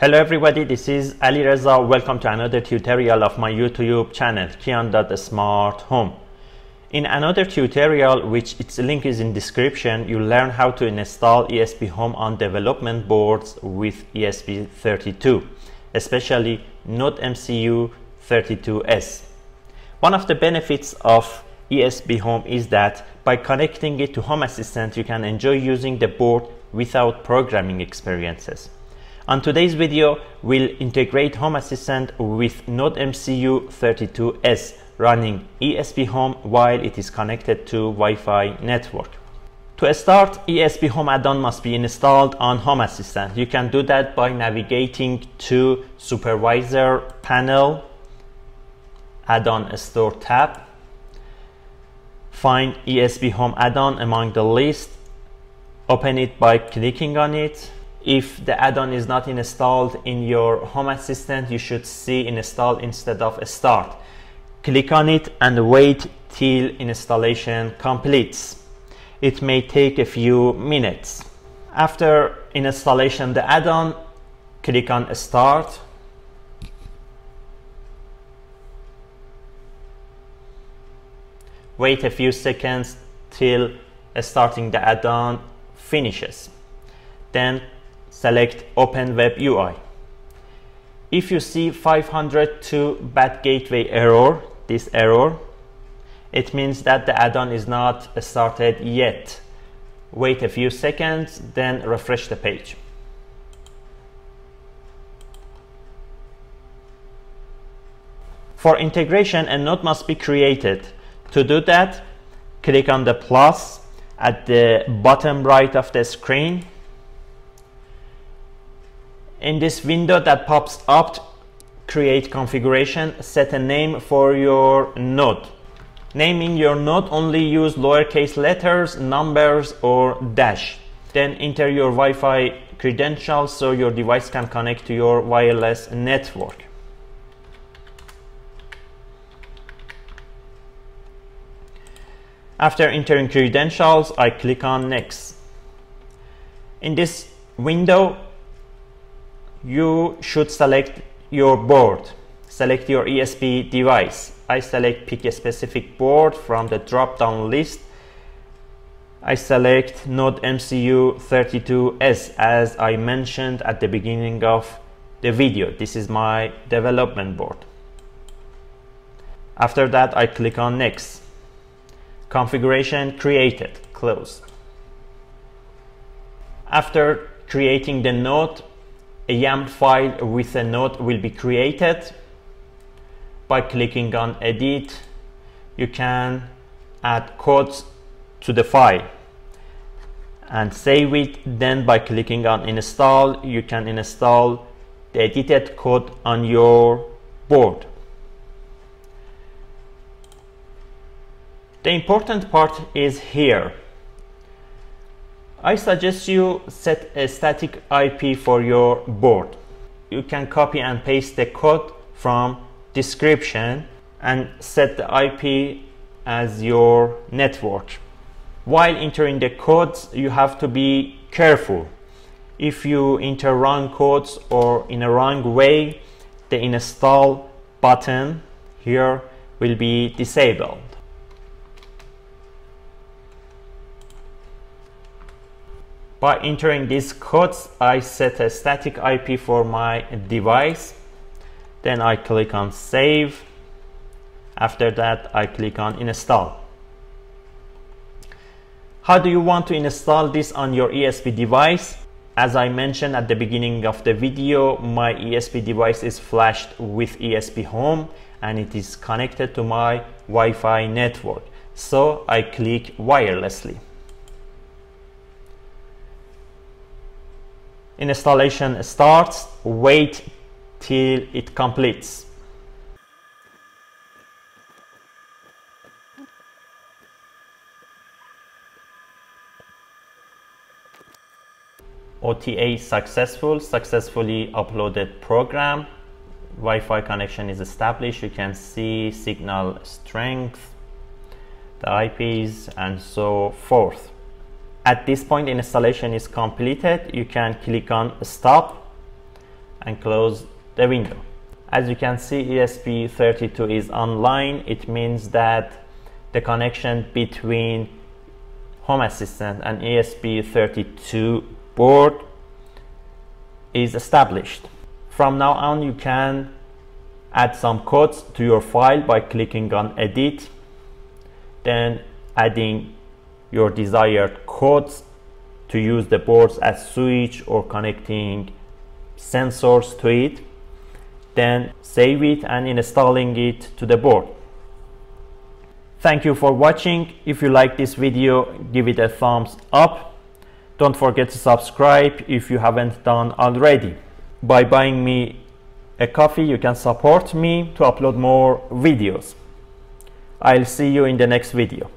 Hello everybody, this is Ali Reza. Welcome to another tutorial of my YouTube channel, Kian.smart home. In another tutorial, which its link is in description, you'll learn how to install ESP Home on development boards with ESP32, especially Node MCU 32S. One of the benefits of ESP Home is that by connecting it to Home Assistant, you can enjoy using the board without programming experiences. On today's video, we'll integrate Home Assistant with Node MCU 32S running ESP Home while it is connected to Wi-Fi network. To start, ESP Home add-on must be installed on Home Assistant. You can do that by navigating to Supervisor panel add-on store tab. Find ESP Home add-on among the list. Open it by clicking on it. If the add-on is not installed in your Home Assistant, you should see install instead of start. Click on it and wait till installation completes. It may take a few minutes. After installation the add-on, click on start wait a few seconds till starting the add-on finishes. Then select Open Web UI. If you see 502 bad gateway error, this error, it means that the add-on is not started yet. Wait a few seconds, then refresh the page. For integration, a node must be created. To do that, click on the plus at the bottom right of the screen. In this window that pops up, create configuration, set a name for your node. Naming your node only use lowercase letters, numbers, or dash. Then enter your Wi-Fi credentials so your device can connect to your wireless network. After entering credentials, I click on next. In this window, you should select your board. Select your ESP device. I select pick a specific board from the drop-down list. I select Node MCU 32S as I mentioned at the beginning of the video. This is my development board. After that, I click on next configuration created, close. After creating the node, a YAML file with a node will be created. By clicking on edit, you can add codes to the file and save it. Then by clicking on install, you can install the edited code on your board. The important part is here. I suggest you set a static IP for your board. You can copy and paste the code from description and set the IP as your network. While entering the codes, you have to be careful. If you enter wrong codes or in a wrong way, the install button here will be disabled. By entering these codes, I set a static IP for my device. Then I click on save. After that, I click on install. How do you want to install this on your ESP device? As I mentioned at the beginning of the video, my ESP device is flashed with ESP Home and it is connected to my Wi-Fi network. So I click wirelessly. Installation starts, wait till it completes. OTA successful, successfully uploaded program. Wi-Fi connection is established. You can see signal strength, the IPs and so forth. At this point installation is completed. You can click on stop and close the window. As you can see ESP32 is online. It means that the connection between Home Assistant and ESP32 board is established. From now on you can add some codes to your file by clicking on edit then adding your desired codes to use the boards as switch or connecting sensors to it then save it and installing it to the board. Thank you for watching. If you like this video give it a thumbs up. Don't forget to subscribe if you haven't done already. By buying me a coffee you can support me to upload more videos. I'll see you in the next video